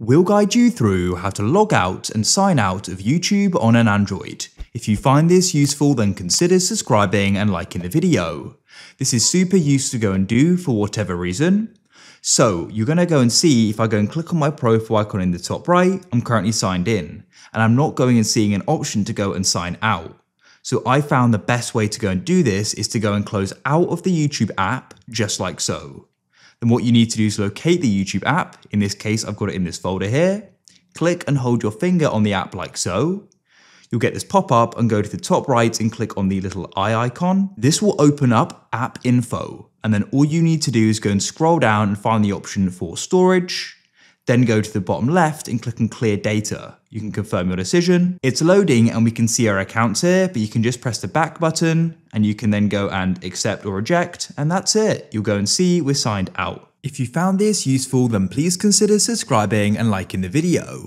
We'll guide you through how to log out and sign out of YouTube on an Android. If you find this useful then consider subscribing and liking the video. This is super useful to go and do for whatever reason. So you're going to go and see if I go and click on my profile icon in the top right, I'm currently signed in and I'm not going and seeing an option to go and sign out. So I found the best way to go and do this is to go and close out of the YouTube app just like so then what you need to do is locate the YouTube app. In this case, I've got it in this folder here. Click and hold your finger on the app like so. You'll get this pop up and go to the top right and click on the little eye icon. This will open up app info. And then all you need to do is go and scroll down and find the option for storage, then go to the bottom left and click on clear data. You can confirm your decision. It's loading and we can see our accounts here, but you can just press the back button and you can then go and accept or reject. And that's it. You'll go and see we're signed out. If you found this useful, then please consider subscribing and liking the video.